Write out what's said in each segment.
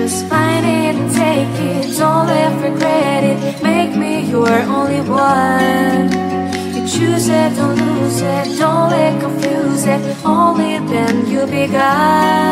Just find it and take it. Don't let regret it. Make me your only one. You choose it, don't lose it. Don't let confuse it. Only then you'll be God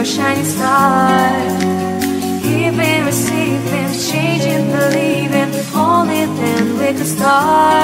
your shining star. Giving, receiving, changing, believing, holding, then we could start.